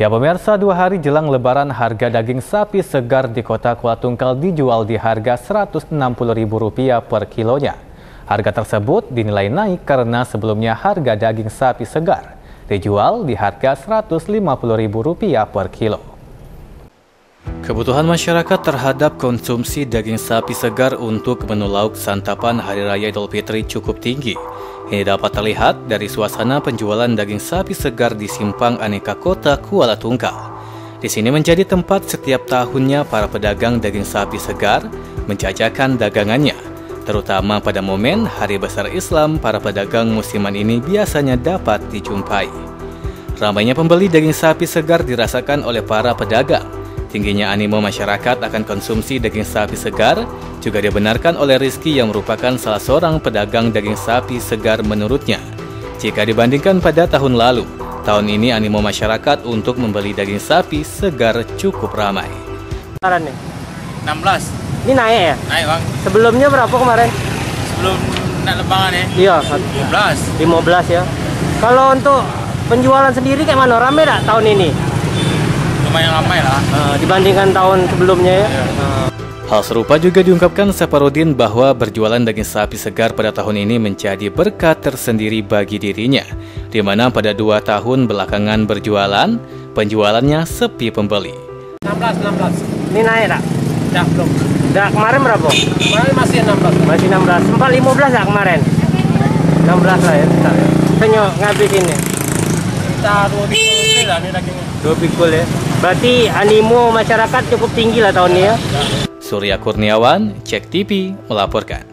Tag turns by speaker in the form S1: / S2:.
S1: Ya pemirsa, dua hari jelang lebaran harga daging sapi segar di kota Kuala Tungkal dijual di harga Rp160.000 per kilonya. Harga tersebut dinilai naik karena sebelumnya harga daging sapi segar dijual di harga Rp150.000 per kilo. Kebutuhan masyarakat terhadap konsumsi daging sapi segar untuk menu lauk santapan Hari Raya Idul Fitri cukup tinggi. Ini dapat terlihat dari suasana penjualan daging sapi segar di Simpang Aneka Kota Kuala Tungkal. Di sini menjadi tempat setiap tahunnya para pedagang daging sapi segar menjajakan dagangannya. Terutama pada momen Hari Besar Islam, para pedagang musiman ini biasanya dapat dijumpai. Ramainya pembeli daging sapi segar dirasakan oleh para pedagang. Tingginya animo masyarakat akan konsumsi daging sapi segar juga dibenarkan oleh Rizky yang merupakan salah seorang pedagang daging sapi segar menurutnya. Jika dibandingkan pada tahun lalu, tahun ini animo masyarakat untuk membeli daging sapi segar cukup ramai.
S2: Sekarang nih,
S3: 16
S2: ini naik ya?
S3: naik bang
S2: Sebelumnya berapa kemarin?
S3: sebelum nak lebaran ya
S2: Iya,
S3: 15
S2: 15 ya. Kalau untuk penjualan sendiri kayak mana? Rame tak tahun ini?
S3: Lumayan ramai lah
S2: Eh, dibandingkan tahun sebelumnya ya?
S3: Iya.
S2: Eh,
S1: Hal serupa juga diungkapkan Saparudin bahwa berjualan daging sapi segar pada tahun ini menjadi berkat tersendiri bagi dirinya, di mana pada dua tahun belakangan berjualan, penjualannya sepi pembeli.
S3: 16 16
S2: ini naik tak?
S3: ya belum
S2: Dah kemarin berapa?
S3: kemarin masih 16
S2: Masih 16. Sempat 15 tak kemarin? 16 lah ya. bentar ya. Ngabisin ya.
S3: Kita 2 minggu lah ni dagingnya
S2: Dua pikul ya. Berarti animo masyarakat cukup tinggi lah tahun ini ya.
S1: Surya Kurniawan, Cek TV, melaporkan.